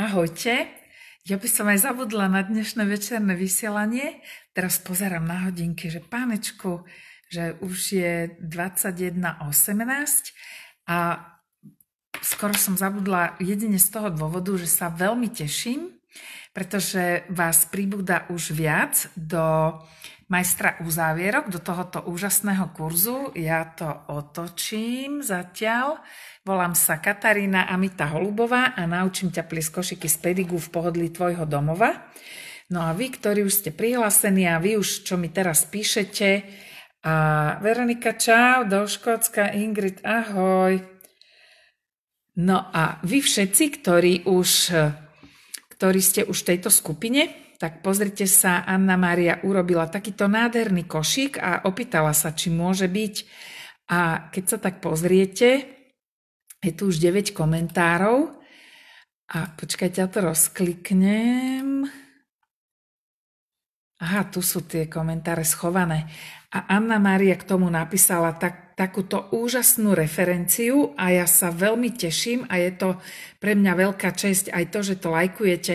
Ahojte. Ja by som aj zabudla na dnešné večerné vysielanie. Teraz pozerám na hodinky, že pánečku, že už je 21.18 a skoro som zabudla jedine z toho dôvodu, že sa veľmi teším, pretože vás pribúda už viac do majstra uzávierok, do tohoto úžasného kurzu. Ja to otočím zatiaľ Volám sa Katarína Amita Holubová a naučím ťa pliesť košiky z pedigu v pohodlí tvojho domova. No a vy, ktorí už ste prihlásení a vy už, čo mi teraz píšete, a Veronika, čau, do Škótska, Ingrid, ahoj. No a vy všetci, ktorí už, ktorí ste už v tejto skupine, tak pozrite sa, Anna Mária urobila takýto nádherný košík a opýtala sa, či môže byť. A keď sa tak pozriete, je tu už 9 komentárov. A počkajte, ja to rozkliknem. Aha, tu sú tie komentáre schované. A Anna Mária k tomu napísala tak, takúto úžasnú referenciu a ja sa veľmi teším a je to pre mňa veľká česť aj to, že to lajkujete.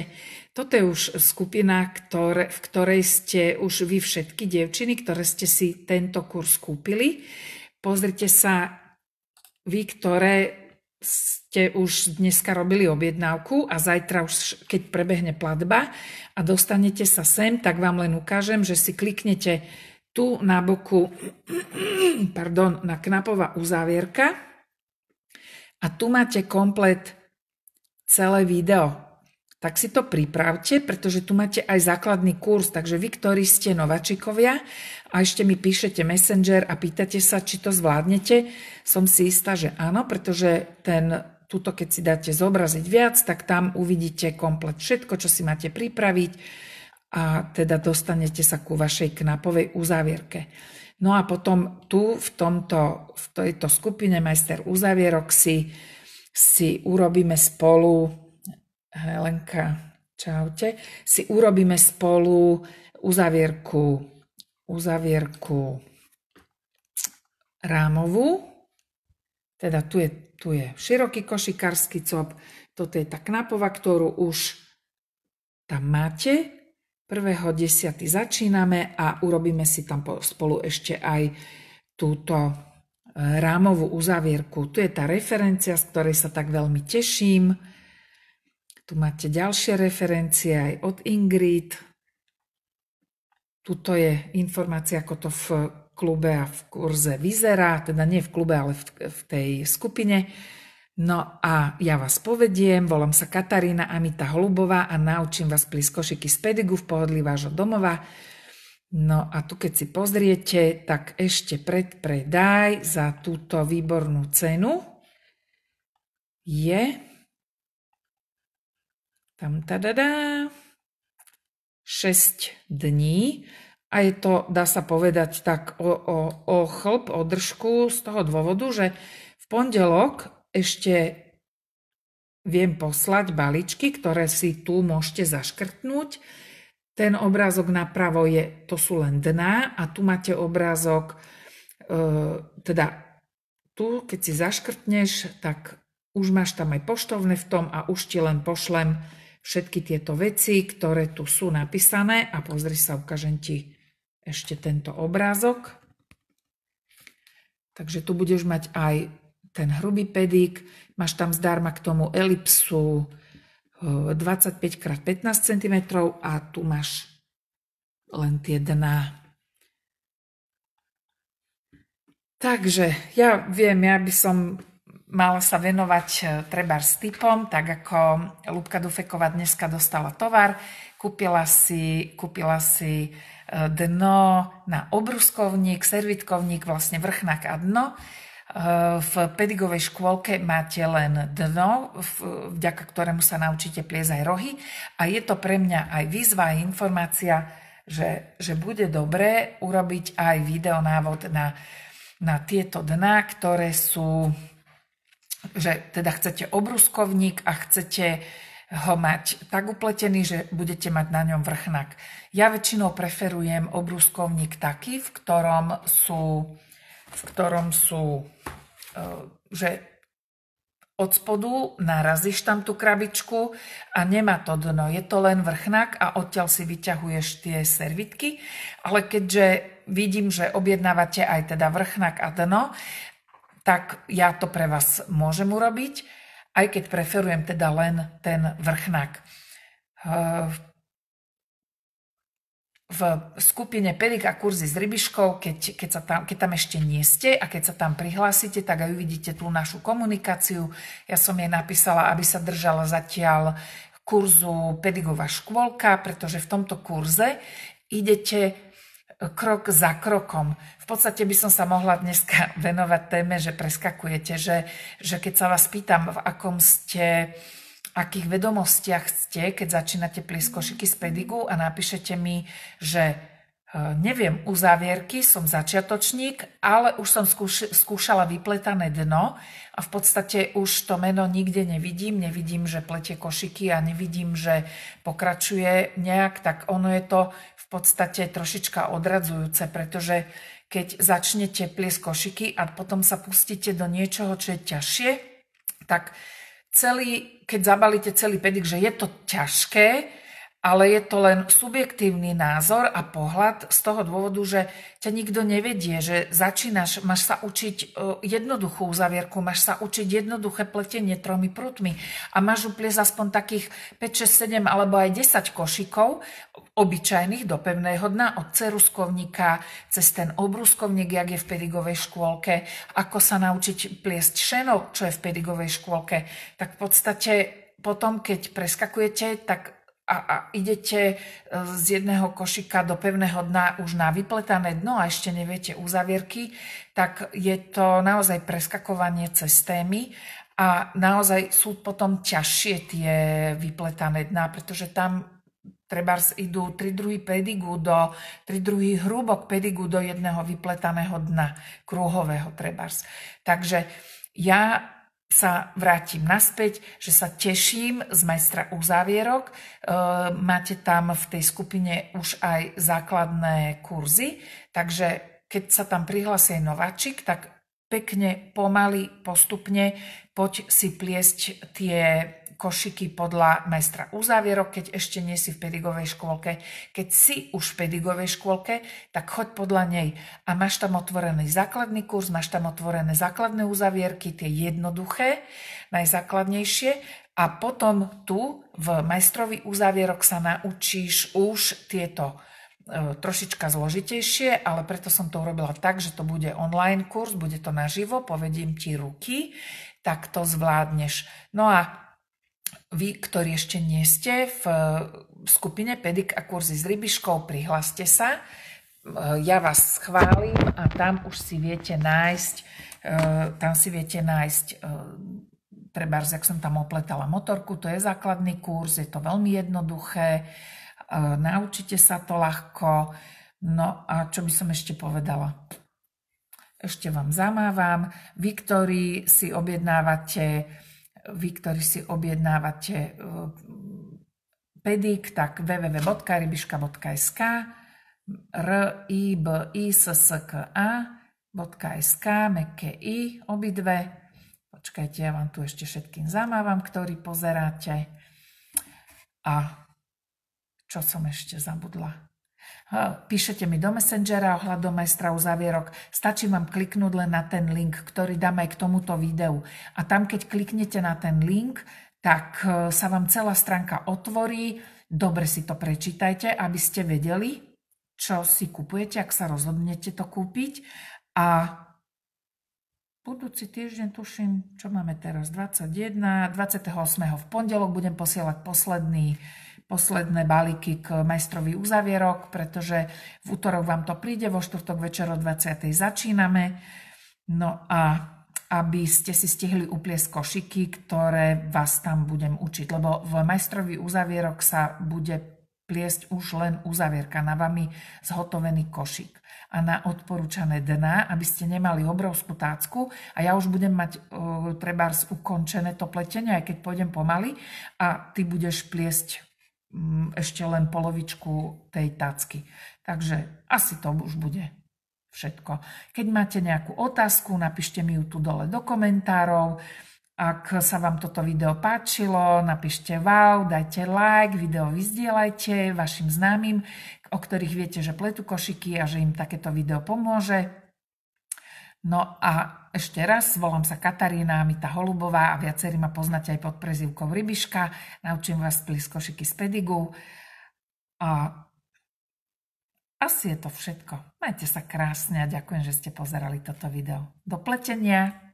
Toto je už skupina, ktoré, v ktorej ste už vy všetky dievčiny, ktoré ste si tento kurz kúpili. Pozrite sa, vy, ktoré ste už dneska robili objednávku a zajtra už, keď prebehne platba a dostanete sa sem, tak vám len ukážem, že si kliknete tu na boku pardon, na knapová uzávierka. A tu máte komplet celé video. Tak si to pripravte, pretože tu máte aj základný kurz, takže vy, ktorí ste nováčikovia a ešte mi píšete Messenger a pýtate sa, či to zvládnete, som si istá, že áno, pretože ten, tuto keď si dáte zobraziť viac, tak tam uvidíte komplet všetko, čo si máte pripraviť a teda dostanete sa ku vašej knapovej uzávierke. No a potom tu v, tomto, v tejto skupine majster uzávierok si, si urobíme spolu Helenka, čaute, si urobíme spolu uzavierku, uzavierku rámovú, teda tu je, tu je široký košikársky cop, toto je tá knapova, ktorú už tam máte. 1.10. začíname a urobíme si tam spolu ešte aj túto e, rámovú uzavierku. Tu je tá referencia, z ktorej sa tak veľmi teším. Tu máte ďalšie referencie aj od Ingrid. Tuto je informácia, ako to v klube a v kurze vyzerá, teda nie v klube, ale v, v tej skupine. No a ja vás povediem, volám sa Katarína Amita Holubová a naučím vás pliskošiky z pedigu v pohodlí vášho domova. No a tu keď si pozriete, tak ešte predpredaj za túto výbornú cenu je tam tadadá, 6 dní a je to, dá sa povedať, tak o, o, o chlp, o držku z toho dôvodu, že v pondelok ešte viem poslať baličky, ktoré si tu môžete zaškrtnúť. Ten obrázok napravo je, to sú len dna a tu máte obrázok, e, teda tu, keď si zaškrtneš, tak už máš tam aj poštovné v tom a už ti len pošlem všetky tieto veci, ktoré tu sú napísané a pozri sa, ukážem ti ešte tento obrázok. Takže tu budeš mať aj ten hrubý pedík, máš tam zdarma k tomu elipsu 25x15 cm a tu máš len tie dna. Takže ja viem, ja by som mala sa venovať e, treba s typom, tak ako Lubka Dufeková dneska dostala tovar, kúpila si, kúpila si e, dno na obruskovník, servitkovník, vlastne vrchnák a dno. E, v pedigovej škôlke máte len dno, vďaka ktorému sa naučíte pliesť aj rohy a je to pre mňa aj výzva, aj informácia, že, že bude dobré urobiť aj videonávod na, na tieto dna, ktoré sú že teda chcete obruskovník a chcete ho mať tak upletený, že budete mať na ňom vrchnák. Ja väčšinou preferujem obruskovník taký, v ktorom sú, v ktorom sú e, že od spodu narazíš tam tú krabičku a nemá to dno, je to len vrchnák a odtiaľ si vyťahuješ tie servitky, ale keďže vidím, že objednávate aj teda vrchnák a dno, tak ja to pre vás môžem urobiť, aj keď preferujem teda len ten vrchnák. V skupine Pedik a kurzy s rybiškou, keď, keď, sa tam, keď tam ešte nie ste a keď sa tam prihlásite, tak aj uvidíte tú našu komunikáciu. Ja som jej napísala, aby sa držala zatiaľ kurzu Pedigová škôlka, pretože v tomto kurze idete krok za krokom. V podstate by som sa mohla dneska venovať téme, že preskakujete, že, že keď sa vás pýtam, v akom ste akých vedomostiach ste, keď začínate pliesť košiky z pedigu a napíšete mi, že e, neviem uzávierky, som začiatočník, ale už som skúš- skúšala vypletané dno a v podstate už to meno nikde nevidím, nevidím, že pletie košiky a nevidím, že pokračuje nejak, tak ono je to v podstate trošička odradzujúce, pretože keď začnete pliesť košiky a potom sa pustíte do niečoho, čo je ťažšie, tak celý, keď zabalíte celý pedik, že je to ťažké, ale je to len subjektívny názor a pohľad z toho dôvodu, že ťa nikto nevedie, že začínaš, máš sa učiť e, jednoduchú uzavierku, máš sa učiť jednoduché pletenie tromi prutmi a máš upliesť aspoň takých 5, 6, 7 alebo aj 10 košikov obyčajných do pevného dna od ceruskovníka cez ten obruskovník, jak je v pedigovej škôlke, ako sa naučiť pliesť šeno, čo je v pedigovej škôlke, tak v podstate potom, keď preskakujete, tak a, a idete e, z jedného košika do pevného dna už na vypletané dno a ešte neviete uzavierky, tak je to naozaj preskakovanie cez témy a naozaj sú potom ťažšie tie vypletané dna, pretože tam treba idú tri druhy pedigu do, tri druhy hrúbok pedigu do jedného vypletaného dna, krúhového trebárs. Takže ja sa vrátim naspäť, že sa teším z majstra uzávierok. E, máte tam v tej skupine už aj základné kurzy, takže keď sa tam prihlási nováčik, tak pekne, pomaly, postupne poď si pliesť tie košiky podľa majstra uzávierok, keď ešte nie si v pedigovej škôlke. Keď si už v pedigovej škôlke, tak choď podľa nej. A máš tam otvorený základný kurz, máš tam otvorené základné uzavierky, tie jednoduché, najzákladnejšie. A potom tu v majstrovi uzavierok sa naučíš už tieto e, trošička zložitejšie, ale preto som to urobila tak, že to bude online kurz, bude to naživo, povedím ti ruky, tak to zvládneš. No a vy, ktorí ešte nie ste v skupine Pedik a kurzy s rybiškou, prihláste sa. Ja vás chválim a tam už si viete nájsť, tam si viete nájsť treba, ak som tam opletala motorku, to je základný kurz, je to veľmi jednoduché, naučite sa to ľahko. No a čo by som ešte povedala? Ešte vám zamávam. Vy, ktorí si objednávate vy, ktorí si objednávate e, pedik, tak www.rybiška.sk r i b i s s k a.sk, meké i, obidve. Počkajte, ja vám tu ešte všetkým zamávam, ktorí pozeráte. A čo som ešte zabudla? Píšete mi do Messengera ohľadom majstra uzavierok, stačí vám kliknúť len na ten link, ktorý dám aj k tomuto videu. A tam, keď kliknete na ten link, tak e, sa vám celá stránka otvorí. Dobre si to prečítajte, aby ste vedeli, čo si kupujete, ak sa rozhodnete to kúpiť. A budúci týždeň, tuším, čo máme teraz, 21, 28. v pondelok budem posielať posledný posledné balíky k majstrovi uzavierok, pretože v útorok vám to príde, vo štvrtok večer o 20. začíname. No a aby ste si stihli upliesť košiky, ktoré vás tam budem učiť. Lebo v majstrovi uzavierok sa bude pliesť už len uzavierka na vami zhotovený košík a na odporúčané dna, aby ste nemali obrovskú tácku a ja už budem mať uh, trebárs ukončené to pletenie, aj keď pôjdem pomaly a ty budeš pliesť ešte len polovičku tej tacky. Takže asi to už bude všetko. Keď máte nejakú otázku, napíšte mi ju tu dole do komentárov Ak sa vám toto video páčilo, napíšte wow, dajte like, video vyzdielajte vašim známym, o ktorých viete, že pletú košiky a že im takéto video pomôže. No a ešte raz, volám sa Katarína Mita Holubová a viacerí ma poznáte aj pod prezivkou Rybiška. Naučím vás plísť košiky z pedigu. A asi je to všetko. Majte sa krásne a ďakujem, že ste pozerali toto video. Do pletenia.